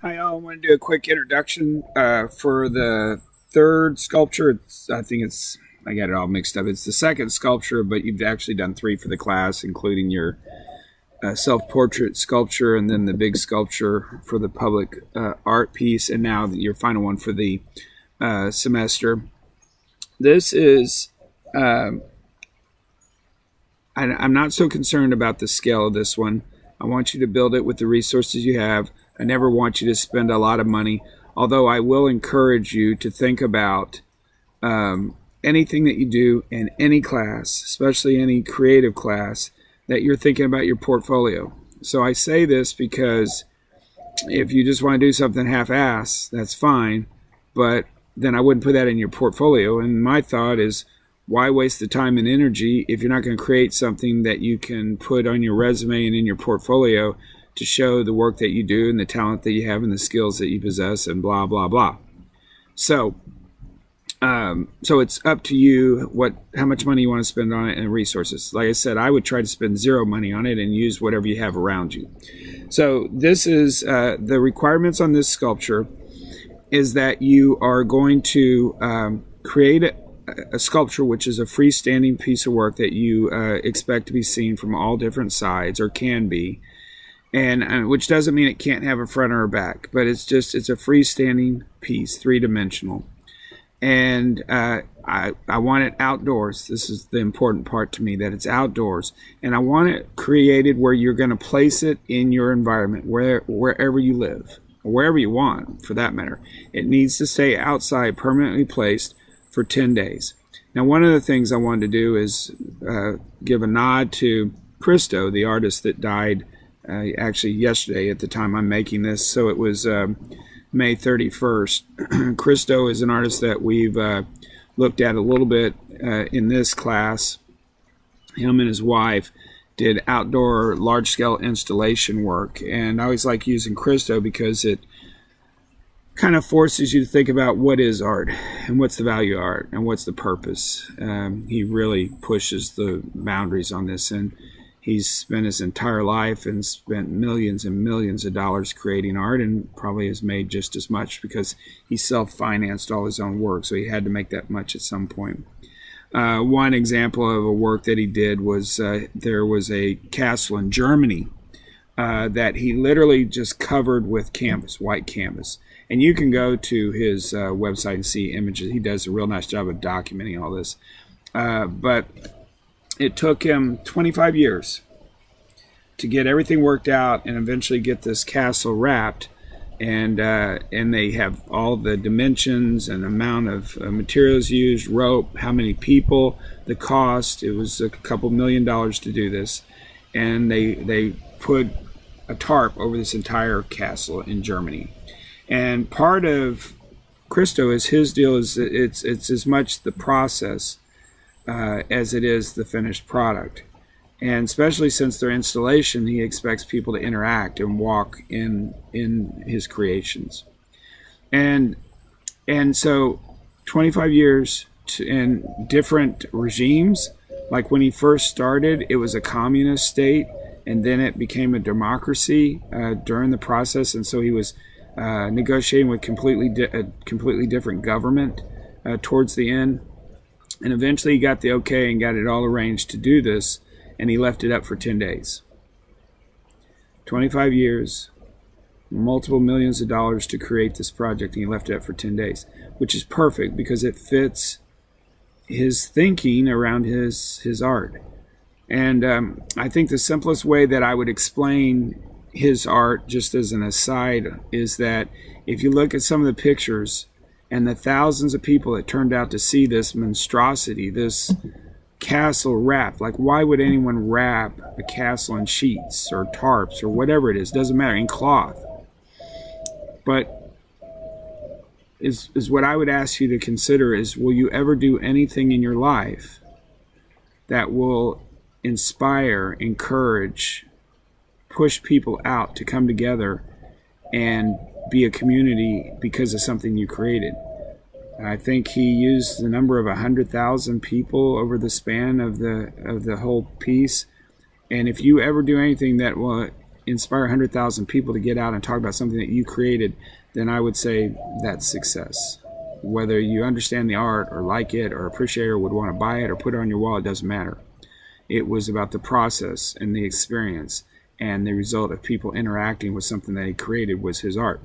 Hi, all. I want to do a quick introduction uh, for the third sculpture. It's, I think it's, I got it all mixed up. It's the second sculpture, but you've actually done three for the class, including your uh, self portrait sculpture and then the big sculpture for the public uh, art piece, and now your final one for the uh, semester. This is. Um, I, I'm not so concerned about the scale of this one. I want you to build it with the resources you have. I never want you to spend a lot of money, although I will encourage you to think about um, anything that you do in any class, especially any creative class, that you're thinking about your portfolio. So I say this because if you just want to do something half-ass, that's fine, but then I wouldn't put that in your portfolio. And my thought is, why waste the time and energy if you're not going to create something that you can put on your resume and in your portfolio to show the work that you do and the talent that you have and the skills that you possess and blah blah blah. So um, so it's up to you what how much money you want to spend on it and resources. Like i said i would try to spend zero money on it and use whatever you have around you. So this is uh, the requirements on this sculpture is that you are going to um, create a, a sculpture which is a freestanding piece of work that you uh, expect to be seen from all different sides or can be and uh, which doesn't mean it can't have a front or a back but it's just it's a freestanding piece three-dimensional. And uh, I, I want it outdoors. This is the important part to me that it's outdoors. And I want it created where you're going to place it in your environment where wherever you live wherever you want for that matter. It needs to stay outside permanently placed for 10 days. Now, one of the things I wanted to do is uh, give a nod to Christo, the artist that died uh, actually yesterday at the time I'm making this. So it was um, May 31st. Christo is an artist that we've uh, looked at a little bit uh, in this class. Him and his wife did outdoor large scale installation work. And I always like using Christo because it kind of forces you to think about what is art and what's the value of art and what's the purpose. Um, he really pushes the boundaries on this, and he's spent his entire life and spent millions and millions of dollars creating art, and probably has made just as much because he self-financed all his own work, so he had to make that much at some point. Uh, one example of a work that he did was uh, there was a castle in Germany uh, that he literally just covered with canvas, white canvas and you can go to his uh, website and see images. He does a real nice job of documenting all this. Uh, but it took him 25 years to get everything worked out and eventually get this castle wrapped. And uh, and they have all the dimensions and amount of uh, materials used, rope, how many people, the cost. It was a couple million dollars to do this, and they they put a tarp over this entire castle in Germany and part of Christo is his deal is it's it's as much the process uh, as it is the finished product. And especially since their installation, he expects people to interact and walk in in his creations. And and so 25 years to, in different regimes. Like when he first started, it was a communist state, and then it became a democracy uh, during the process. And so he was uh, negotiating with completely di- a completely different government uh, towards the end. And eventually he got the okay and got it all arranged to do this, and he left it up for 10 days. 25 years, multiple millions of dollars to create this project, and he left it up for 10 days, which is perfect because it fits his thinking around his, his art. And um, I think the simplest way that I would explain his art, just as an aside, is that if you look at some of the pictures and the thousands of people that turned out to see this monstrosity, this castle wrapped, like why would anyone wrap a castle in sheets or tarps or whatever it is? Doesn't matter, in cloth. But is, is what I would ask you to consider is will you ever do anything in your life that will inspire, encourage, push people out to come together and be a community because of something you created. I think he used the number of 100,000 people over the span of the of the whole piece. And if you ever do anything that will inspire 100,000 people to get out and talk about something that you created, then I would say that's success. Whether you understand the art or like it or appreciate it or would want to buy it or put it on your wall, it doesn't matter. It was about the process and the experience and the result of people interacting with something that he created was his art.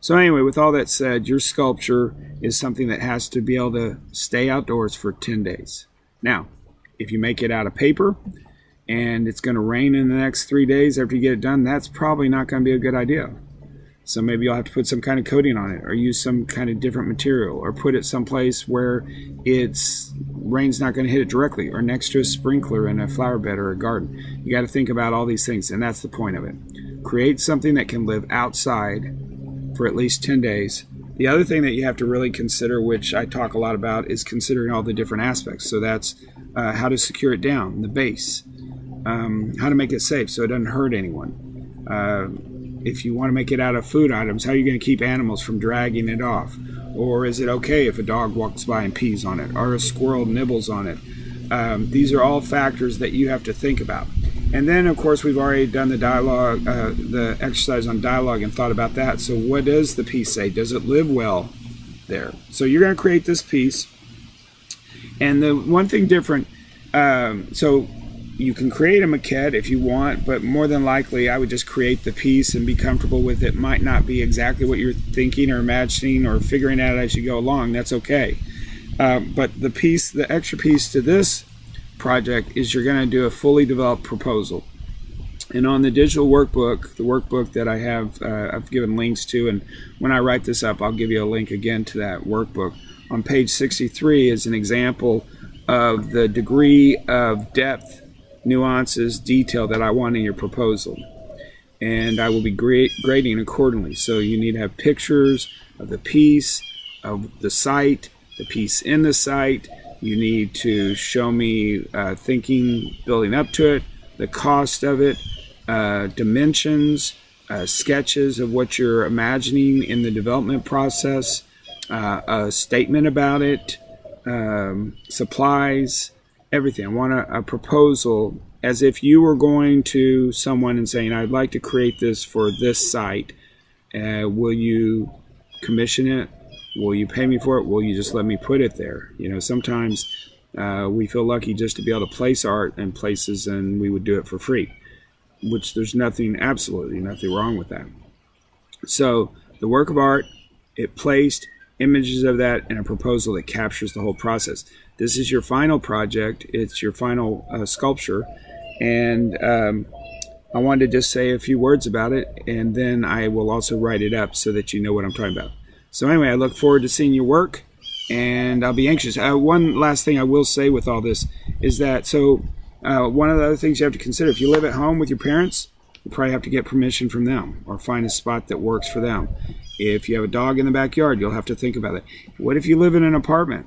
So anyway, with all that said, your sculpture is something that has to be able to stay outdoors for 10 days. Now, if you make it out of paper and it's going to rain in the next three days after you get it done, that's probably not going to be a good idea. So maybe you'll have to put some kind of coating on it or use some kind of different material or put it someplace where it's rain's not going to hit it directly or next to a sprinkler in a flower bed or a garden. You got to think about all these things and that's the point of it. Create something that can live outside for at least 10 days. The other thing that you have to really consider, which I talk a lot about, is considering all the different aspects. So that's uh, how to secure it down, the base, um, how to make it safe so it doesn't hurt anyone. Uh, if you want to make it out of food items, how are you going to keep animals from dragging it off? Or is it okay if a dog walks by and pees on it, or a squirrel nibbles on it? Um, these are all factors that you have to think about. And then, of course, we've already done the dialogue, uh, the exercise on dialogue, and thought about that. So, what does the piece say? Does it live well there? So, you're going to create this piece. And the one thing different, um, so you can create a maquette if you want, but more than likely, I would just create the piece and be comfortable with it. Might not be exactly what you're thinking or imagining or figuring out as you go along. That's okay. Uh, but the piece, the extra piece to this project is you're going to do a fully developed proposal. And on the digital workbook, the workbook that I have, uh, I've given links to, and when I write this up, I'll give you a link again to that workbook. On page 63 is an example of the degree of depth nuances, detail that I want in your proposal. And I will be grading accordingly. So you need to have pictures of the piece, of the site, the piece in the site. You need to show me uh, thinking building up to it, the cost of it, uh, dimensions, uh, sketches of what you're imagining in the development process, uh, a statement about it, um, supplies, everything. I want a, a, proposal as if you were going to someone and saying, I'd like to create this for this site. Uh, will you commission it? Will you pay me for it? Will you just let me put it there? You know, sometimes uh, we feel lucky just to be able to place art in places and we would do it for free, which there's nothing, absolutely nothing wrong with that. So the work of art, it placed images of that and a proposal that captures the whole process. This is your final project. It's your final uh, sculpture. And um, I wanted to just say a few words about it, and then I will also write it up so that you know what I'm talking about. So anyway, I look forward to seeing your work, and I'll be anxious. Uh, one last thing I will say with all this is that, so uh, one of the other things you have to consider, if you live at home with your parents, you probably have to get permission from them or find a spot that works for them. If you have a dog in the backyard, you'll have to think about it. What if you live in an apartment?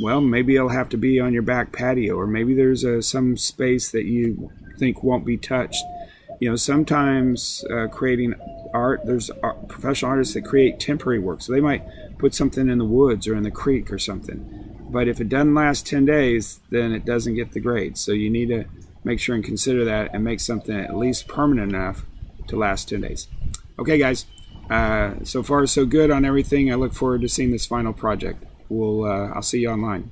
Well, maybe it'll have to be on your back patio, or maybe there's a, some space that you think won't be touched. You know, sometimes uh, creating art, there's art, professional artists that create temporary work, so they might put something in the woods or in the creek or something. But if it doesn't last 10 days, then it doesn't get the grade. So you need to make sure and consider that and make something at least permanent enough to last 10 days. Okay, guys. Uh, so far, so good on everything. I look forward to seeing this final project. We'll, uh, I'll see you online.